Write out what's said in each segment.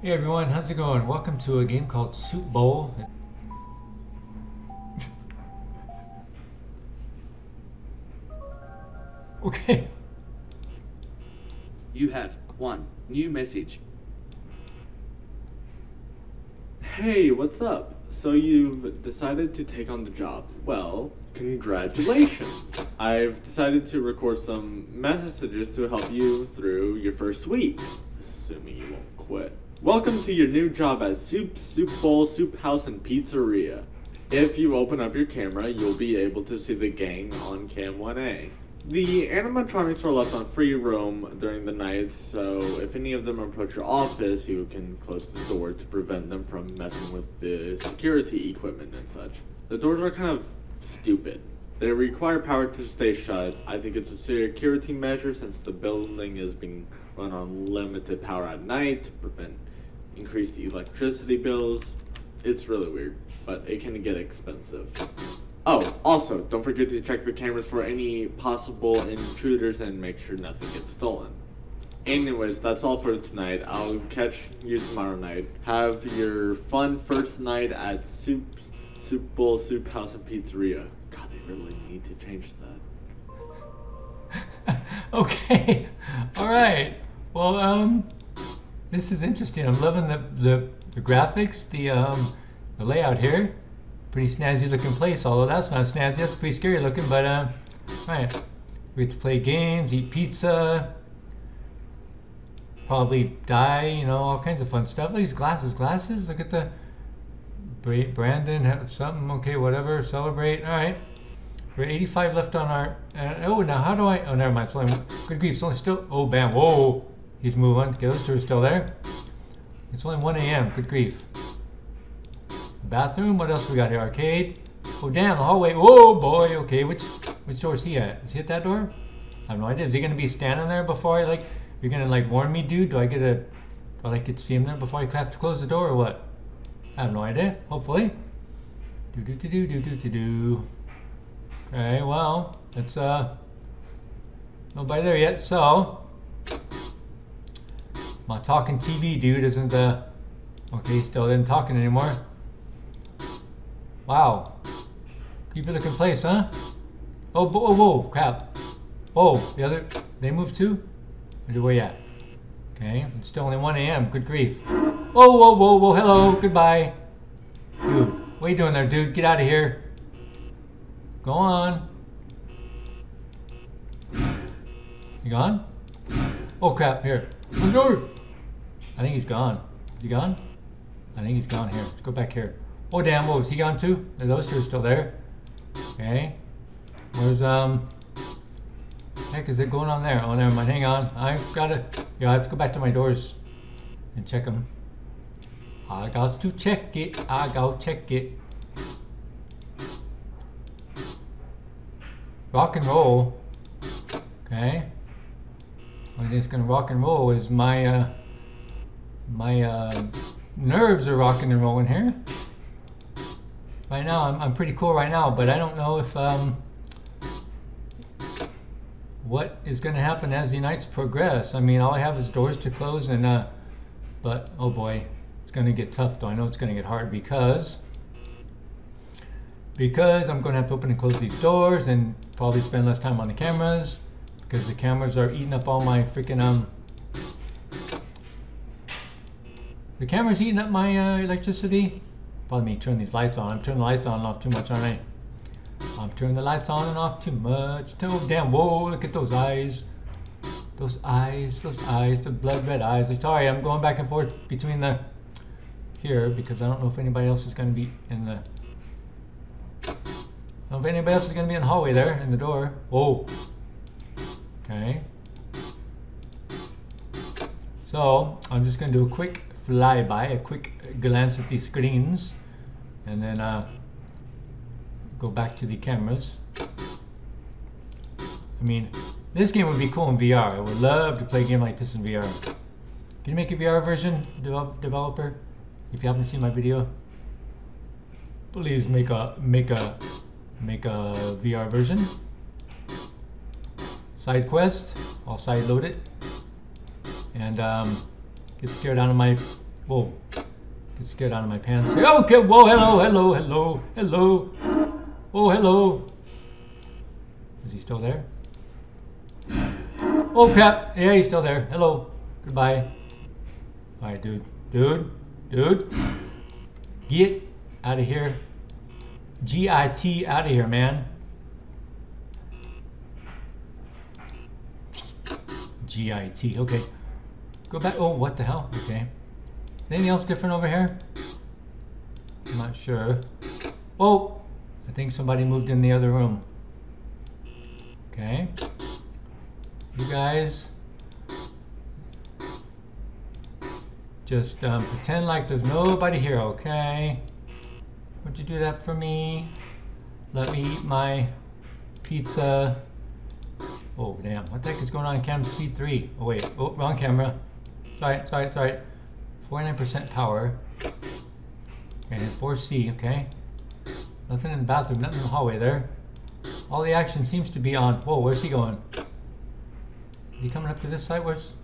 Hey everyone, how's it going? Welcome to a game called Soup Bowl. okay. You have one new message. Hey, what's up? So you've decided to take on the job. Well, congratulations. I've decided to record some messages to help you through your first week, assuming you won't quit. Welcome to your new job at Soup, Soup Bowl, Soup House, and Pizzeria. If you open up your camera, you'll be able to see the gang on Cam 1A. The animatronics are left on free roam during the night, so if any of them approach your office, you can close the door to prevent them from messing with the security equipment and such. The doors are kind of stupid. They require power to stay shut. I think it's a security measure since the building is being run on limited power at night to prevent increased electricity bills. It's really weird, but it can get expensive. Oh, also, don't forget to check the cameras for any possible intruders and make sure nothing gets stolen. Anyways, that's all for tonight. I'll catch you tomorrow night. Have your fun first night at Soup, Soup Bowl, Soup House, and Pizzeria. God, they really need to change that. okay. All right. Well, um, this is interesting. I'm loving the the, the graphics, the um, the layout here. Pretty snazzy looking place. Although that's not snazzy. That's pretty scary looking. But uh, right. We get to play games, eat pizza, probably die. You know, all kinds of fun stuff. These glasses. Glasses. Look at the Brandon. Have something. Okay, whatever. Celebrate. All right. We're 85 left on our. Uh, oh, now how do I? Oh, never mind. It's only, good grief. It's only still. Oh, bam. Whoa. He's moving. Okay, those are still there. It's only 1 a.m. Good grief. Bathroom. What else we got here? Arcade. Oh, damn. The hallway. Oh, boy. Okay, which which door is he at? Is he at that door? I have no idea. Is he gonna be standing there before I like? You're gonna like warn me, dude? Do I get a? Do I like get to see him there before I have to close the door or what? I have no idea. Hopefully. Do do do do do do do do. Okay, well, it's uh nobody there yet. So my talking TV dude isn't uh okay. He still isn't talking anymore. Wow, creepy looking place, huh? Oh, bo- oh, whoa, crap. Oh, the other they moved too. Where you at? Okay, it's still only 1 a.m. Good grief. Whoa, whoa, whoa, whoa. Hello, goodbye, dude. What are you doing there, dude? Get out of here. Go on. You gone? Oh crap, here. Enjoy. I think he's gone. Is he gone? I think he's gone here. Let's go back here. Oh damn, whoa, is he gone too? Those two are still there? Okay. Where's um heck is it going on there? Oh never mind, hang on. I gotta yeah, I have to go back to my doors and check them. I got to check it. I got to check it. rock and roll. Okay. I think What is gonna rock and roll is my uh, my uh, nerves are rocking and rolling here. Right now, I'm, I'm pretty cool right now, but I don't know if um, what is gonna happen as the nights progress. I mean, all I have is doors to close, and uh, but oh boy, it's gonna get tough. Though I know it's gonna get hard because because I'm going to have to open and close these doors and probably spend less time on the cameras because the cameras are eating up all my freaking um the camera's eating up my uh, electricity probably me turn these lights on I'm turning the lights on and off too much aren't I I'm turning the lights on and off too much oh damn whoa look at those eyes those eyes those eyes the blood red eyes sorry I'm going back and forth between the here because I don't know if anybody else is going to be in the I don't know if anybody else is going to be in the hallway there, in the door. Whoa. Okay. So, I'm just going to do a quick flyby, a quick glance at these screens, and then uh, go back to the cameras. I mean, this game would be cool in VR. I would love to play a game like this in VR. Can you make a VR version, develop, developer? If you haven't seen my video, please make a make a make a VR version. SideQuest, I'll side load it. And um, get scared out of my Whoa. Get scared out of my pants. Oh, okay, whoa, hello, hello, hello, hello. Oh, hello. Is he still there? Oh, crap. Yeah, he's still there. Hello. Goodbye. Alright, dude. Dude. Dude. Get out of here. G-I-T out of here, man. G-I-T. Okay. Go back. Oh, what the hell? Okay. Anything else different over here? I'm not sure. Oh, I think somebody moved in the other room. Okay. You guys just um, pretend like there's nobody here, okay? Would you do that for me? Let me eat my pizza. Oh, damn. What the heck is going on in cam C3? Oh, wait. Oh, wrong camera. Sorry, sorry, sorry. 49% power. And 4C, okay. Nothing in the bathroom, nothing in the hallway there. All the action seems to be on. Whoa, where's he going? He coming up to this side? Where's.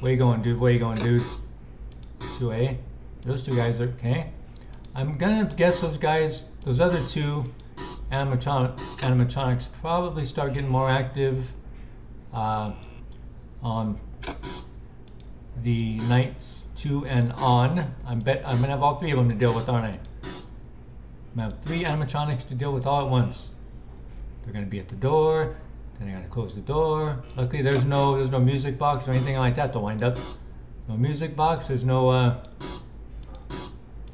Where you going, dude? Where you going, dude? 2A. Those two guys are. Okay. I'm gonna guess those guys, those other two animatronic, animatronics probably start getting more active uh, on the nights two and on. I bet I'm gonna have all three of them to deal with, aren't I? I'm gonna have three animatronics to deal with all at once. They're gonna be at the door, then I gotta close the door. Luckily there's no there's no music box or anything like that to wind up. No music box, there's no uh,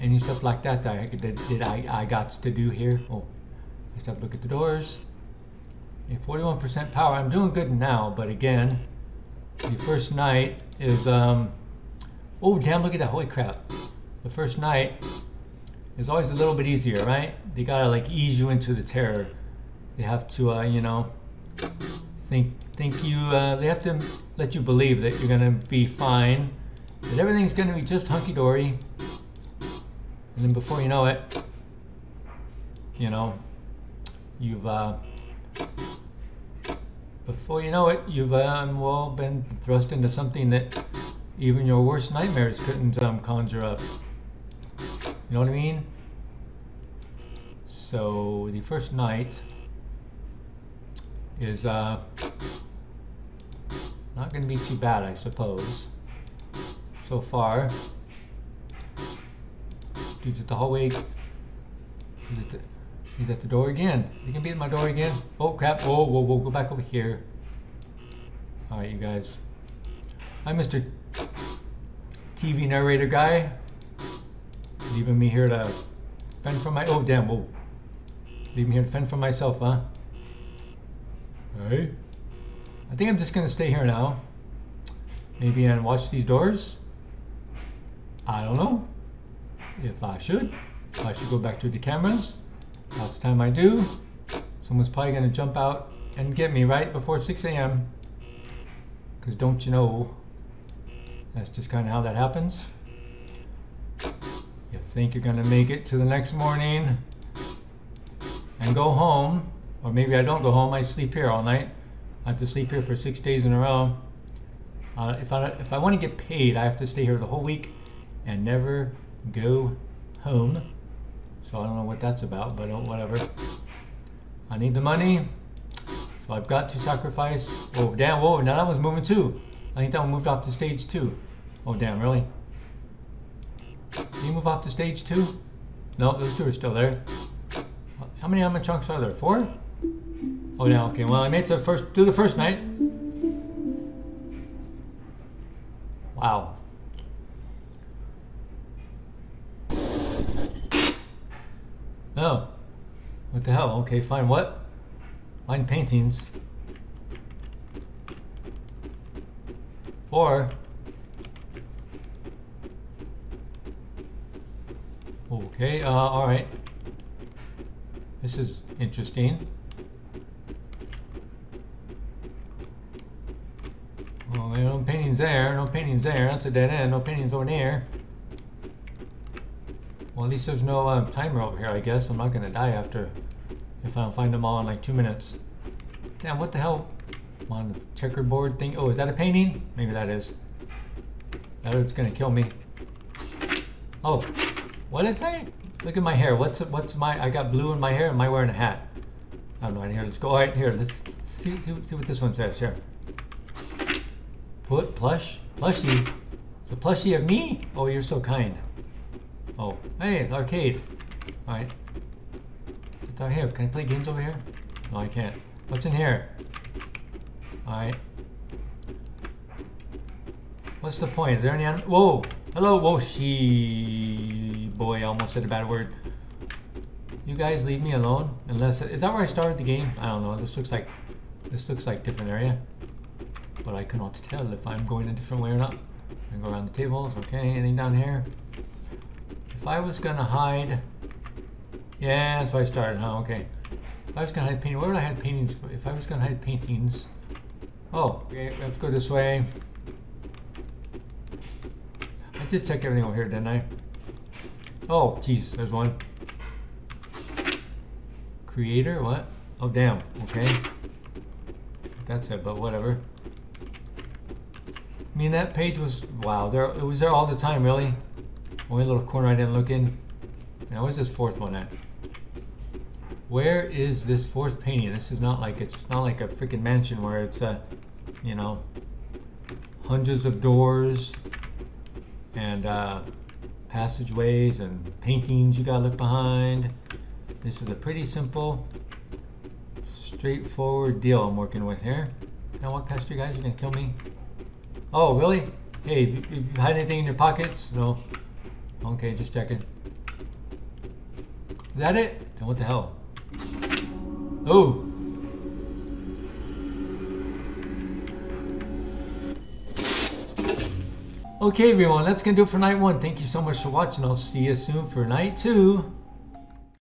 any stuff like that that I, that, I, I got to do here. Oh, I just have to look at the doors. Okay, 41% power. I'm doing good now, but again, the first night is, um, oh damn, look at that, holy crap. The first night is always a little bit easier, right? They gotta like ease you into the terror. They have to, uh, you know, think, think you, uh, they have to let you believe that you're gonna be fine, that everything's gonna be just hunky-dory. And then before you know it, you know, you've, uh, before you know it, you've um, well been thrust into something that even your worst nightmares couldn't um, conjure up. You know what I mean? So the first night is uh, not going to be too bad, I suppose. So far, dude's at the hallway. He's at the, door again. He can be at my door again. Oh crap! Whoa, whoa, whoa! Go back over here. All right, you guys. I'm Mr. TV narrator guy. Leaving me here to fend for my. Oh damn! Whoa. Leave me here to fend for myself, huh? Hey. I think I'm just gonna stay here now. Maybe and watch these doors. I don't know if I should. I should go back to the cameras. About the time I do, someone's probably gonna jump out and get me right before 6 a.m. Because don't you know, that's just kind of how that happens. You think you're gonna make it to the next morning and go home, or maybe I don't go home, I sleep here all night. I have to sleep here for six days in a row. Uh, if I if I want to get paid, I have to stay here the whole week and never go home. So I don't know what that's about, but oh, whatever. I need the money, so I've got to sacrifice. Oh damn! Whoa! Now that one's moving too. I think that one moved off the stage too. Oh damn! Really? Did he move off the stage too? No, those two are still there. How many animatronics are there? Four? Oh yeah. Okay. Well, I made it to the first to the first night. Wow. Oh. What the hell? Okay, fine. What? Fine paintings. Four. Okay, uh, alright. This is interesting. Well, no paintings there, no paintings there. That's a dead end. No paintings over there. Well, at least there's no um, timer over here, I guess. I'm not going to die after if I don't find them all in like two minutes. Damn, what the hell? I'm on the checkerboard thing. Oh, is that a painting? Maybe that is. That it's going to kill me. Oh, what did it say? Look at my hair. What's what's my? I got blue in my hair. Am I wearing a hat? I have no idea. Let's go. All right, here. Let's see see, see what this one says. Here. Put plush plushie. The plushie of me. Oh, you're so kind. Oh, hey, arcade. All right. What's out here? Can I play games over here? No, I can't. What's in here? All right. What's the point? Is there any? Whoa! Hello, whoa, she. Boy, I almost said a bad word. You guys leave me alone. Unless is that where I started the game? I don't know. This looks like this looks like different area, but I cannot tell if I'm going a different way or not. I go around the tables. Okay, anything down here? If I was gonna hide, yeah, that's why I started. Huh? Okay. If I was gonna hide paintings, where would I hide paintings? If I was gonna hide paintings, oh, okay, we have to go this way. I did check everything over here, didn't I? Oh, jeez, there's one. Creator, what? Oh, damn, okay. That's it, but whatever. I mean, that page was, wow, there, it was there all the time, really. Only little corner I didn't look in. Now, where's this fourth one at? Where is this fourth painting? This is not like, it's not like a freaking mansion where it's, a, you know, hundreds of doors and uh, passageways and paintings you gotta look behind. This is a pretty simple, straightforward deal I'm working with here. Can I walk past you guys? You're gonna kill me? Oh, really? Hey, you, you hide anything in your pockets? No. Okay, just checking. Is that it? Then what the hell? Oh. Okay, everyone, that's gonna do it for night one. Thank you so much for watching. I'll see you soon for night two.